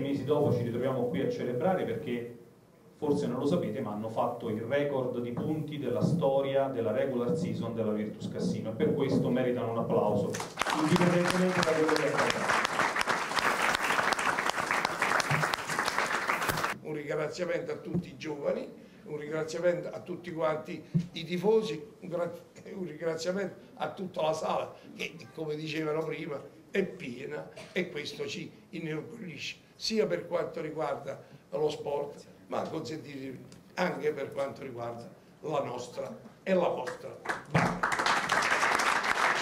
sei mesi dopo ci ritroviamo qui a celebrare perché forse non lo sapete ma hanno fatto il record di punti della storia della regular season della Virtus Cassino e per questo meritano un applauso indipendentemente da quello che è accaduto. Un ringraziamento a tutti i giovani, un ringraziamento a tutti quanti i tifosi, un ringraziamento a tutta la sala che come dicevano prima è piena e questo ci inorgoglisce sia per quanto riguarda lo sport ma consentitemi anche per quanto riguarda la nostra e la vostra banca.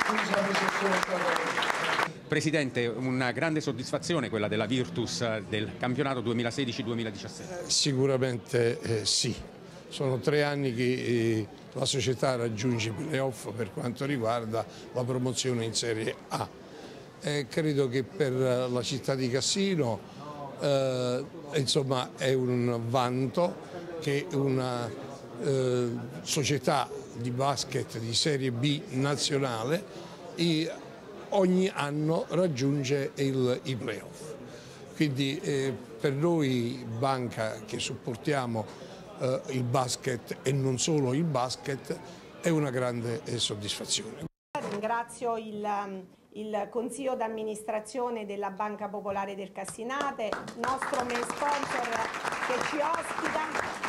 Scusami se sono stato... Presidente, una grande soddisfazione quella della Virtus del campionato 2016-2017? Eh, sicuramente eh, sì. Sono tre anni che eh, la società raggiunge i playoff per quanto riguarda la promozione in Serie A. Eh, credo che per la città di Cassino eh, insomma è un vanto che una eh, società di basket di serie B nazionale ogni anno raggiunge il, i playoff. Quindi eh, per noi banca che supportiamo eh, il basket e non solo il basket è una grande eh, soddisfazione. Ringrazio il il consiglio d'amministrazione della Banca Popolare del Cassinate, nostro main sponsor che ci ospita,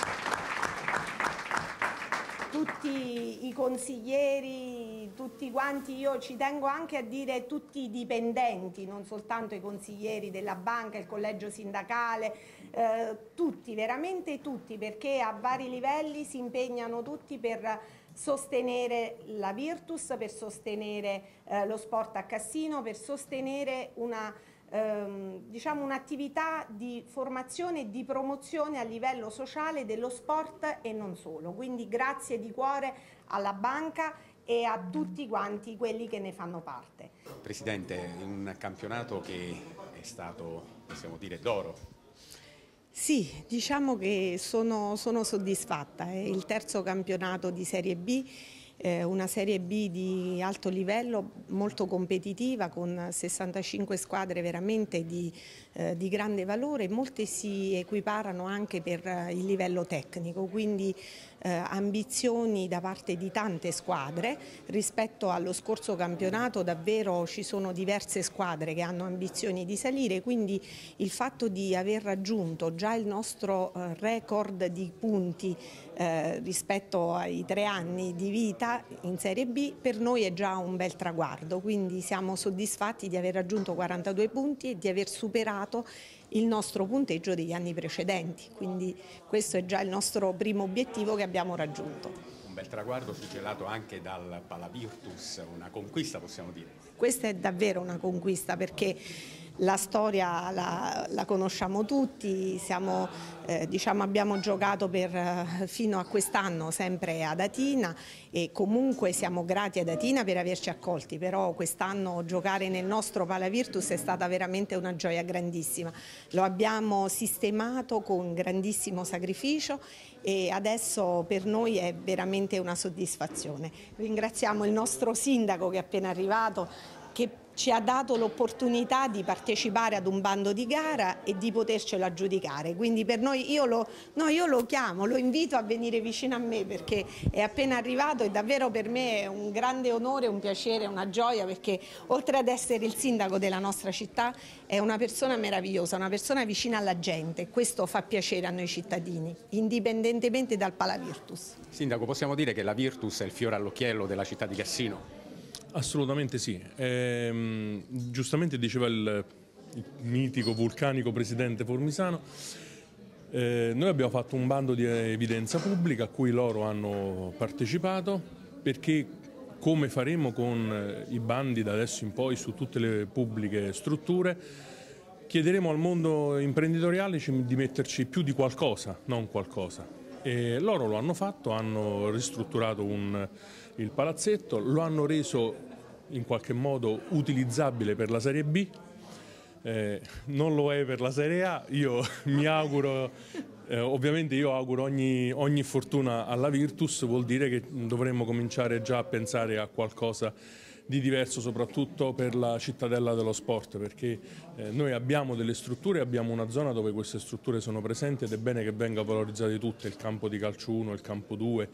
tutti i consiglieri, tutti quanti, io ci tengo anche a dire tutti i dipendenti, non soltanto i consiglieri della banca, il collegio sindacale, eh, tutti, veramente tutti, perché a vari livelli si impegnano tutti per sostenere la Virtus, per sostenere eh, lo sport a Cassino, per sostenere una ehm, diciamo un'attività di formazione e di promozione a livello sociale dello sport e non solo. Quindi grazie di cuore alla banca e a tutti quanti quelli che ne fanno parte. Presidente, un campionato che è stato, possiamo dire, d'oro sì, diciamo che sono, sono soddisfatta, è il terzo campionato di Serie B eh, una Serie B di alto livello molto competitiva con 65 squadre veramente di, eh, di grande valore, molte si equiparano anche per eh, il livello tecnico, quindi eh, ambizioni da parte di tante squadre. Rispetto allo scorso campionato davvero ci sono diverse squadre che hanno ambizioni di salire quindi il fatto di aver raggiunto già il nostro eh, record di punti eh, rispetto ai tre anni di vita in Serie B per noi è già un bel traguardo, quindi siamo soddisfatti di aver raggiunto 42 punti e di aver superato il nostro punteggio degli anni precedenti, quindi questo è già il nostro primo obiettivo che abbiamo raggiunto. Un bel traguardo suggellato anche dal Palavirtus, una conquista possiamo dire. Questa è davvero una conquista perché la storia la, la conosciamo tutti, siamo, eh, diciamo, abbiamo giocato per, eh, fino a quest'anno sempre ad Atina e comunque siamo grati ad Atina per averci accolti, però quest'anno giocare nel nostro Palavirtus è stata veramente una gioia grandissima. Lo abbiamo sistemato con grandissimo sacrificio e adesso per noi è veramente una soddisfazione. Ringraziamo il nostro sindaco che è appena arrivato che ci ha dato l'opportunità di partecipare ad un bando di gara e di potercelo aggiudicare. Quindi per noi io lo, no, io lo chiamo, lo invito a venire vicino a me perché è appena arrivato e davvero per me è un grande onore, un piacere, una gioia perché oltre ad essere il sindaco della nostra città è una persona meravigliosa, una persona vicina alla gente questo fa piacere a noi cittadini, indipendentemente dal Palavirtus. Sindaco, possiamo dire che la Virtus è il fiore all'occhiello della città di Cassino? Assolutamente sì. Ehm, giustamente diceva il, il, mitico vulcanico presidente Formisano, eh, noi abbiamo fatto un bando di evidenza pubblica a cui loro hanno partecipato perché come faremo con eh, i bandi da adesso in poi su tutte le pubbliche strutture, chiederemo al mondo imprenditoriale di metterci più di qualcosa, non qualcosa. E loro lo hanno fatto, hanno ristrutturato un, il palazzetto, lo hanno reso in qualche modo utilizzabile per la Serie B, eh, non lo è per la Serie A, io mi auguro, eh, ovviamente io auguro ogni, ogni, fortuna alla Virtus, vuol dire che dovremmo cominciare già a pensare a qualcosa di diverso soprattutto per la cittadella dello sport perché eh, noi abbiamo delle strutture, abbiamo una zona dove queste strutture sono presenti ed è bene che venga valorizzate tutte, il campo di calcio 1, il campo 2.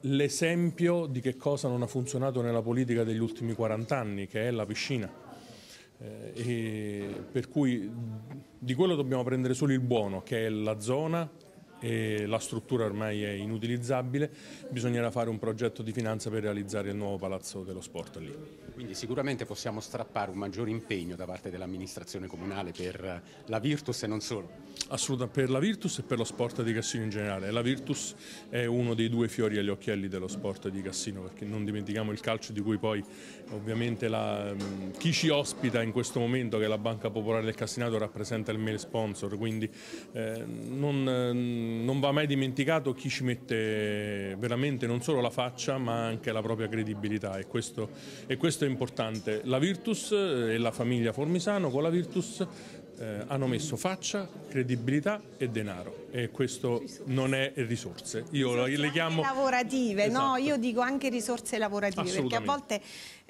L'esempio di che cosa non ha funzionato nella politica degli ultimi 40 anni, che è la piscina. Eh, per cui di quello dobbiamo prendere solo il buono, che è la zona e la struttura ormai è inutilizzabile, bisognerà fare un progetto di finanza per realizzare il nuovo palazzo dello sport lì. Quindi sicuramente possiamo strappare un maggiore impegno da parte dell'amministrazione comunale per la Virtus e non solo. Assolutamente, per la Virtus e per lo sport di Cassino in generale. La Virtus è uno dei due fiori agli occhielli dello sport di Cassino perché non dimentichiamo il calcio di cui poi ovviamente la, chi ci ospita in questo momento che è la Banca Popolare del Cassinato rappresenta il mail sponsor, quindi eh, non non va mai dimenticato chi ci mette veramente non solo la faccia ma anche la propria credibilità e questo, e questo è importante. La Virtus e la famiglia Formisano con la Virtus eh, hanno messo faccia, credibilità e denaro e questo non è risorse. Io risorse le chiamo lavorative, esatto. no? Io dico anche risorse lavorative perché a volte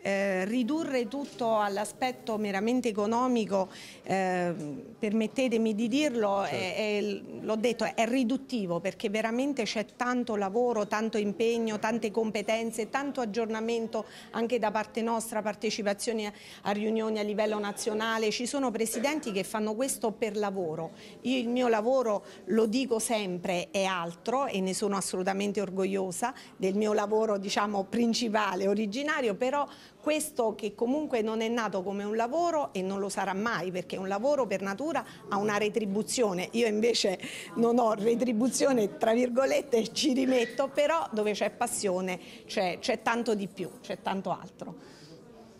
eh, ridurre tutto all'aspetto meramente economico, eh, permettetemi di dirlo, certo. l'ho detto, è riduttivo perché veramente c'è tanto lavoro, tanto impegno, tante competenze, tanto aggiornamento anche da parte nostra, partecipazione a riunioni a livello nazionale, ci sono presidenti che fanno questo per lavoro. Io il mio lavoro, lo dico sempre, è altro e ne sono assolutamente orgogliosa del mio lavoro diciamo principale, originario, però questo che comunque non è nato come un lavoro e non lo sarà mai perché un lavoro per natura ha una retribuzione, io invece non ho retribuzione tra virgolette ci rimetto, però dove c'è passione c'è tanto di più, c'è tanto altro.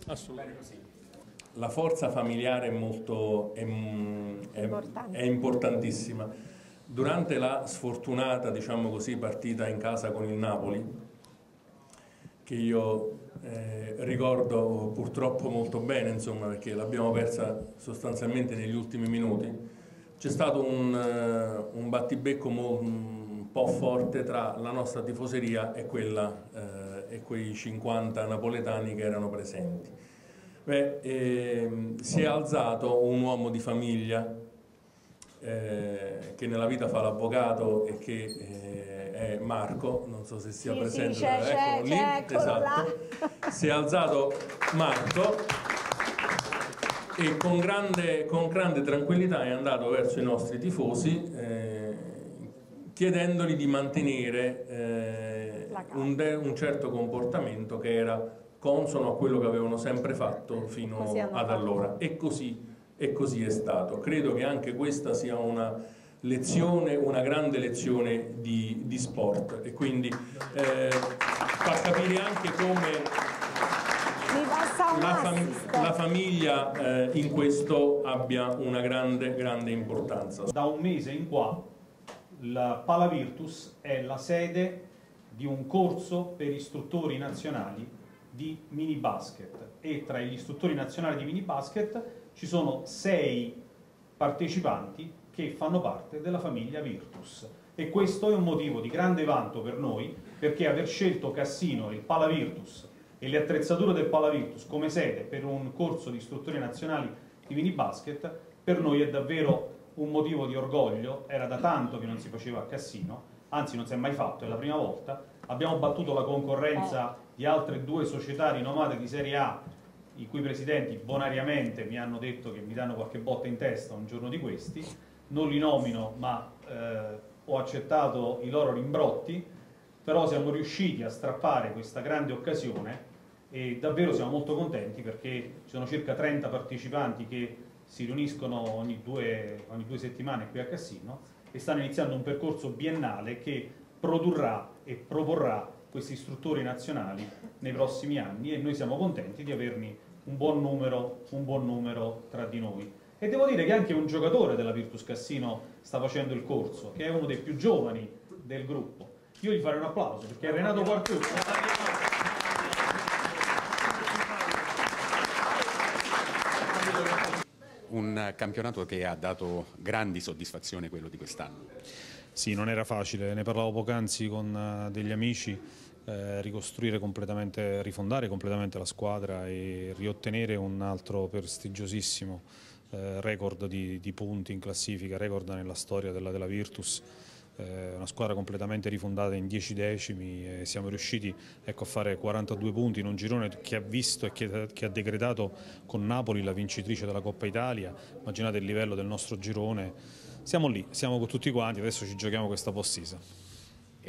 Assolutamente La forza familiare è, molto, è, è, è importantissima. Durante la sfortunata diciamo così, partita in casa con il Napoli, che io eh, ricordo purtroppo molto bene, insomma, perché l'abbiamo persa sostanzialmente negli ultimi minuti. C'è stato un, uh, un battibecco un po' forte tra la nostra tifoseria e, quella, uh, e quei 50 napoletani che erano presenti. Beh, eh, si è alzato un uomo di famiglia eh, che nella vita fa l'avvocato e che eh, è Marco, non so se sia sì, presente, sì, c'è, eccolo lì, eccolo esatto. si è alzato Marco e con grande, con grande, tranquillità è andato verso i nostri tifosi eh, chiedendogli di mantenere eh, un, un certo comportamento che era consono a quello che avevano sempre fatto fino ad allora. E così e così è stato. Credo che anche questa sia una lezione, una grande lezione di, di sport e quindi eh, fa capire anche come la, fam la famiglia eh, in questo abbia una grande, grande importanza. Da un mese in qua la Pala Virtus è la sede di un corso per istruttori nazionali di mini basket e tra gli istruttori nazionali di mini basket ci sono sei partecipanti che fanno parte della famiglia Virtus. E questo è un motivo di grande vanto per noi perché aver scelto Cassino, il Pala Virtus e le attrezzature del Pala Virtus come sede per un corso di istruttori nazionali di mini basket per noi è davvero un motivo di orgoglio, era da tanto che non si faceva a Cassino, anzi non si è mai fatto, è la prima volta, abbiamo battuto la concorrenza di altre due società rinomate di Serie A i cui presidenti bonariamente mi hanno detto che mi danno qualche botta in testa un giorno di questi, non li nomino ma eh, ho accettato i loro rimbrotti, però siamo riusciti a strappare questa grande occasione e davvero siamo molto contenti perché ci sono circa 30 partecipanti che si riuniscono ogni due, ogni due settimane qui a Cassino e stanno iniziando un percorso biennale che produrrà e proporrà questi istruttori nazionali nei prossimi anni e noi siamo contenti di averni un buon numero, un buon numero tra di noi. E devo dire che anche un giocatore della Virtus Cassino sta facendo il corso, che è uno dei più giovani del gruppo. Io gli farei un applauso perché è Renato Quartuccio. Un campionato che ha dato grandi soddisfazioni quello di quest'anno. Sì, non era facile, ne parlavo poc'anzi con eh, degli amici eh, ricostruire completamente, rifondare completamente la squadra e riottenere un altro prestigiosissimo eh, record di, di, punti in classifica, record nella storia della, della Virtus. Eh, una squadra completamente rifondata in 10 decimi siamo riusciti ecco, a fare 42 punti in un girone che ha visto e che, che, ha decretato con Napoli la vincitrice della Coppa Italia. Immaginate il livello del nostro girone. Siamo lì, siamo con tutti quanti, adesso ci giochiamo questa post-season.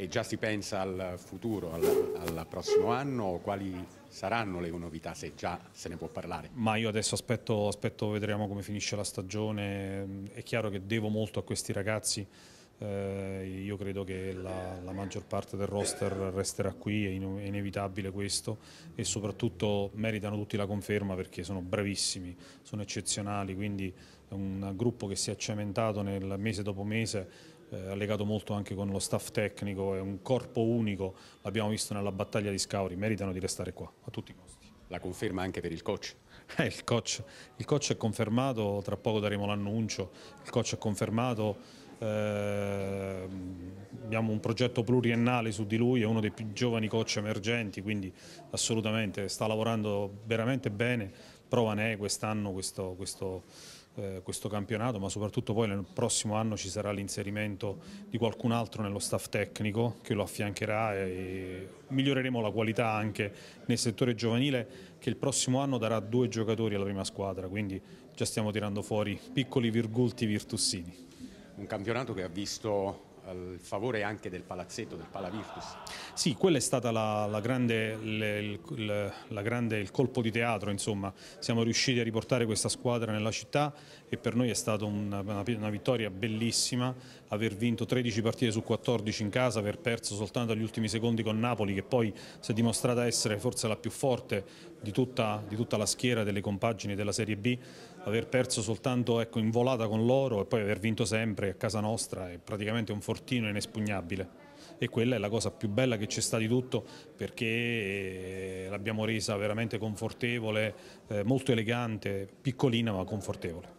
E già si pensa al futuro, al, al, prossimo anno, quali saranno le novità, se già se ne può parlare? Ma io adesso aspetto, aspetto vedremo come finisce la stagione, è chiaro che devo molto a questi ragazzi, eh, io credo che la, la, maggior parte del roster resterà qui, è, in, è, inevitabile questo. E soprattutto meritano tutti la conferma perché sono bravissimi, sono eccezionali, quindi è un gruppo che si è cementato nel mese dopo mese eh, ha legato molto anche con lo staff tecnico, è un corpo unico, l'abbiamo visto nella battaglia di Scauri, meritano di restare qua a tutti i costi. La conferma anche per il coach? Eh, il, coach il coach è confermato, tra poco daremo l'annuncio, il coach è confermato, eh, abbiamo un progetto pluriennale su di lui, è uno dei più giovani coach emergenti, quindi assolutamente sta lavorando veramente bene, prova ne è quest'anno questo, questo eh, questo campionato, ma soprattutto poi nel prossimo anno ci sarà l'inserimento di qualcun altro nello staff tecnico che lo affiancherà e miglioreremo la qualità anche nel settore giovanile che il prossimo anno darà due giocatori alla prima squadra, quindi già stiamo tirando fuori piccoli virgulti virtussini. Un campionato che ha visto il favore anche del palazzetto, del Pala Virtus. Sì, quello è stato il colpo di teatro, insomma. siamo riusciti a riportare questa squadra nella città e per noi è stata una, una, una, vittoria bellissima, aver vinto 13 partite su 14 in casa, aver perso soltanto agli ultimi secondi con Napoli che poi si è dimostrata essere forse la più forte di tutta, di tutta la schiera delle compagini della Serie B aver perso soltanto ecco, in volata con loro e poi aver vinto sempre a casa nostra è praticamente un fortino inespugnabile e quella è la cosa più bella che c'è sta di tutto perché eh, l'abbiamo resa veramente confortevole, eh, molto elegante, piccolina ma confortevole.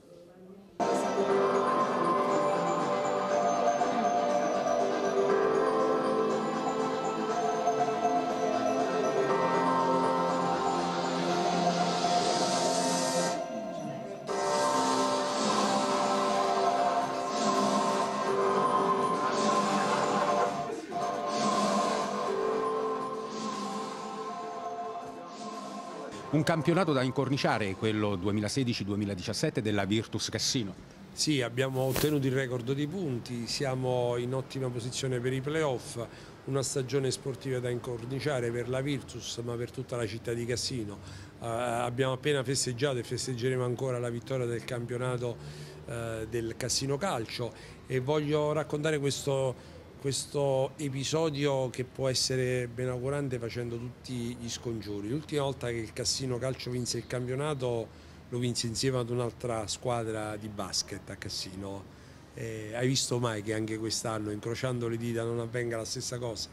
Campionato da incorniciare, quello 2016-2017 della Virtus Cassino. Sì, abbiamo ottenuto il record di punti, siamo in ottima posizione per i playoff, una stagione sportiva da incorniciare per la Virtus ma per tutta la città di Cassino. Uh, abbiamo appena festeggiato e festeggeremo ancora la vittoria del campionato uh, del Cassino Calcio e voglio raccontare questo questo episodio che può essere benaugurante facendo tutti gli scongiuri. L'ultima volta che il Cassino Calcio vinse il campionato lo vinse insieme ad un'altra squadra di basket a Cassino. Eh, hai visto mai che anche quest'anno, incrociando le dita, non avvenga la stessa cosa?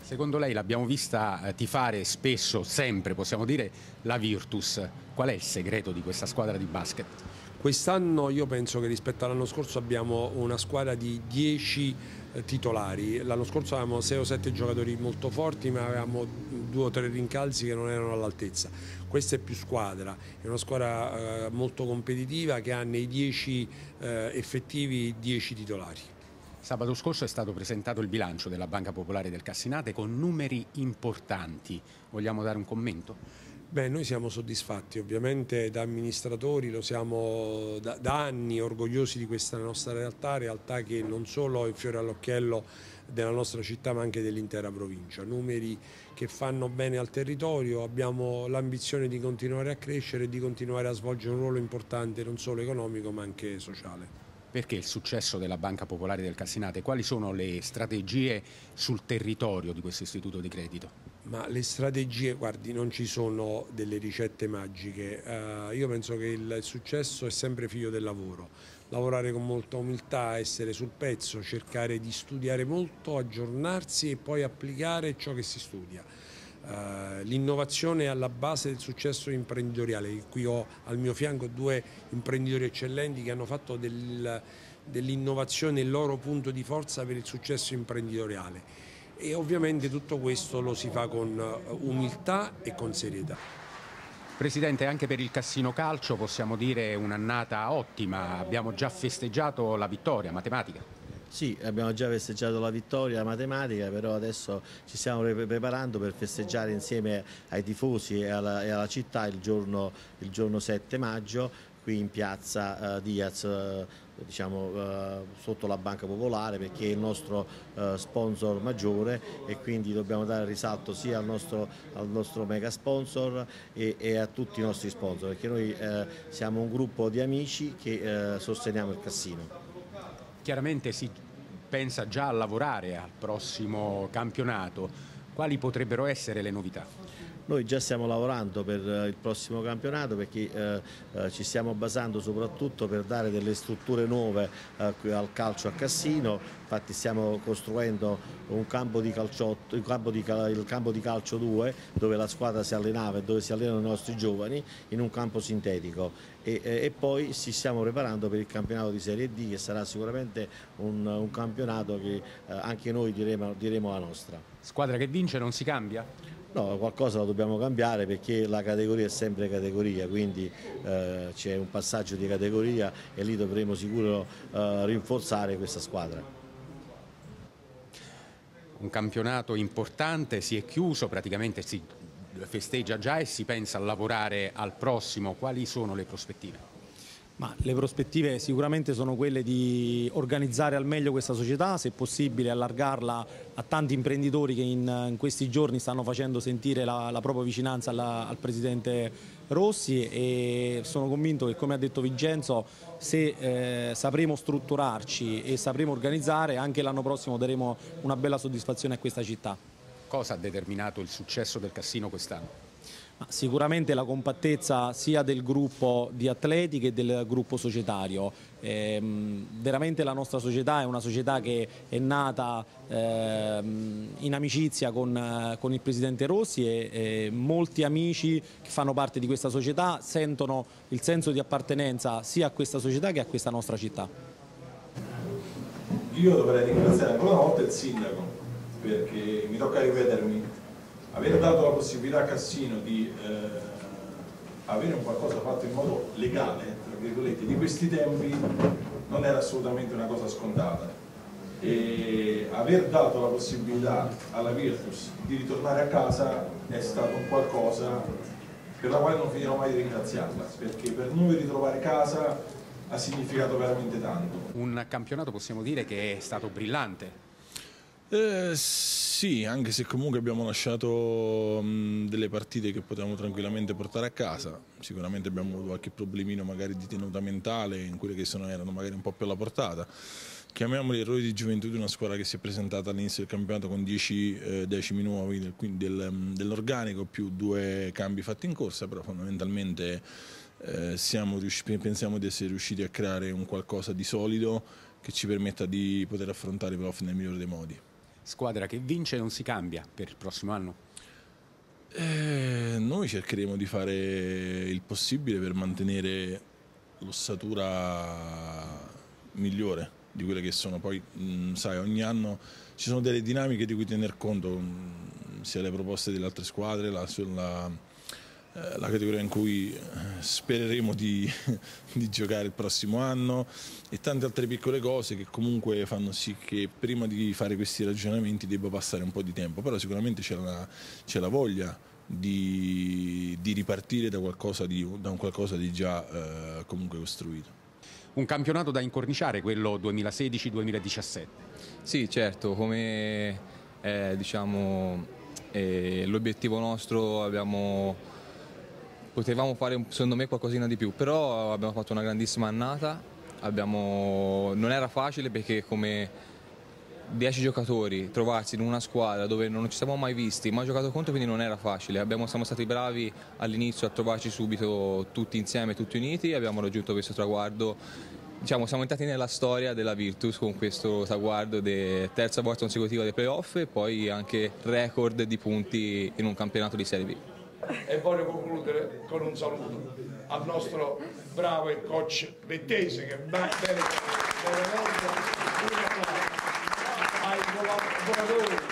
Secondo lei l'abbiamo vista eh, tifare spesso, sempre possiamo dire, la Virtus. Qual è il segreto di questa squadra di basket? Quest'anno io penso che rispetto all'anno scorso abbiamo una squadra di 10 eh, titolari. L'anno scorso avevamo 6 o 7 giocatori molto forti ma avevamo due o tre rincalzi che non erano all'altezza. Questa è più squadra, è una squadra eh, molto competitiva che ha nei 10 eh, effettivi 10 titolari. Sabato scorso è stato presentato il bilancio della Banca Popolare del Cassinate con numeri importanti. Vogliamo dare un commento? Beh, noi siamo soddisfatti, ovviamente da amministratori lo siamo da, da, anni orgogliosi di questa nostra realtà, realtà che non solo è il fiore all'occhiello della nostra città ma anche dell'intera provincia. Numeri che fanno bene al territorio, abbiamo l'ambizione di continuare a crescere e di continuare a svolgere un ruolo importante non solo economico ma anche sociale. Perché il successo della Banca Popolare del Cassinate? Quali sono le strategie sul territorio di questo istituto di credito? Ma le strategie, guardi, non ci sono delle ricette magiche. Uh, io penso che il successo è sempre figlio del lavoro. Lavorare con molta umiltà, essere sul pezzo, cercare di studiare molto, aggiornarsi e poi applicare ciò che si studia. Uh, L'innovazione è alla base del successo imprenditoriale. Qui ho al mio fianco due imprenditori eccellenti che hanno fatto del, dell'innovazione il loro punto di forza per il successo imprenditoriale e ovviamente tutto questo lo si fa con eh, umiltà e con serietà. Presidente, anche per il Cassino Calcio possiamo dire un'annata ottima, abbiamo già festeggiato la vittoria matematica. Sì, abbiamo già festeggiato la vittoria matematica, però adesso ci stiamo preparando per festeggiare insieme ai tifosi e alla, e alla città il giorno, il giorno, 7 maggio qui in piazza uh, Diaz. Uh, diciamo, uh, sotto la Banca Popolare perché è il nostro uh, sponsor maggiore e quindi dobbiamo dare risalto sia al nostro, al nostro mega sponsor e, e, a tutti i nostri sponsor perché noi uh, siamo un gruppo di amici che sosteniamo il Cassino. Chiaramente si pensa già a lavorare al prossimo campionato, quali potrebbero essere le novità? Noi già stiamo lavorando per eh, il prossimo campionato perché eh, eh, ci stiamo basando soprattutto per dare delle strutture nuove al calcio a Cassino, infatti stiamo costruendo un campo di, calciotto, il campo di, il campo di calcio 2 dove la squadra si allenava e dove si allenano i nostri giovani in un campo sintetico e, e poi ci stiamo preparando per il campionato di Serie D che sarà sicuramente un, un campionato che anche noi diremo, diremo la nostra. Squadra che vince non si cambia? No, qualcosa lo dobbiamo cambiare perché la categoria è sempre categoria, quindi eh, c'è un passaggio di categoria e lì dovremo sicuro eh, rinforzare questa squadra. Un campionato importante, si è chiuso, praticamente si festeggia già e si pensa a lavorare al prossimo. Quali sono le prospettive? Ma le prospettive sicuramente sono quelle di organizzare al meglio questa società, se possibile allargarla a tanti imprenditori che in, in questi giorni stanno facendo sentire la, la propria vicinanza alla, al Presidente Rossi e sono convinto che come ha detto Vincenzo se eh, sapremo strutturarci e sapremo organizzare anche l'anno prossimo daremo una bella soddisfazione a questa città. Cosa ha determinato il successo del Cassino quest'anno? Sicuramente la compattezza sia del gruppo di atleti che del gruppo societario. Eh, veramente la nostra società è una società che è nata eh, in amicizia con, con, il Presidente Rossi e, e, molti amici che fanno parte di questa società sentono il senso di appartenenza sia a questa società che a questa nostra città. Io dovrei ringraziare ancora una volta il Sindaco perché mi tocca ripetermi aver dato la possibilità a Cassino di eh, avere un qualcosa fatto in modo legale, tra virgolette, di questi tempi non era assolutamente una cosa scontata e aver dato la possibilità alla Virtus di ritornare a casa è stato un qualcosa per la quale non finirò mai di ringraziarla perché per noi ritrovare casa ha significato veramente tanto. Un campionato possiamo dire che è stato brillante. Eh, sì, anche se comunque abbiamo lasciato mh, delle partite che potevamo tranquillamente portare a casa, sicuramente abbiamo avuto qualche problemino magari di tenuta mentale in quelle che sono, erano magari un po' più alla portata. Chiamiamoli errori di gioventù di una squadra che si è presentata all'inizio del campionato con 10 eh, decimi nuovi del, del, dell'organico più due cambi fatti in corsa, però fondamentalmente eh, riusciti, pensiamo di essere riusciti a creare un qualcosa di solido che ci permetta di poter affrontare i playoff nel migliore dei modi squadra che vince non si cambia per il prossimo anno? Eh, noi cercheremo di fare il possibile per mantenere l'ossatura migliore di quelle che sono poi, mh, mm, sai, ogni anno ci sono delle dinamiche di cui tener conto, mh, mm, sia le proposte delle altre squadre, la, la eh, la categoria in cui eh, spereremo di, di, giocare il prossimo anno e tante altre piccole cose che comunque fanno sì che prima di fare questi ragionamenti debba passare un po' di tempo, però sicuramente c'è la, la, voglia di, di ripartire da, qualcosa di, da, un qualcosa di già eh, comunque costruito. Un campionato da incorniciare, quello 2016-2017? Sì, certo, come eh, diciamo, eh, l'obiettivo nostro abbiamo potevamo fare secondo me qualcosina di più, però abbiamo fatto una grandissima annata, abbiamo... non era facile perché come 10 giocatori trovarsi in una squadra dove non ci siamo mai visti, mai giocato contro, quindi non era facile. Abbiamo, siamo stati bravi all'inizio a trovarci subito tutti insieme, tutti uniti, abbiamo raggiunto questo traguardo. Diciamo, siamo entrati nella storia della Virtus con questo traguardo di terza volta consecutiva dei playoff e poi anche record di punti in un campionato di Serie B e voglio concludere con un saluto al nostro bravo e coach Bettese che merita veramente un applauso. Ai collaboratori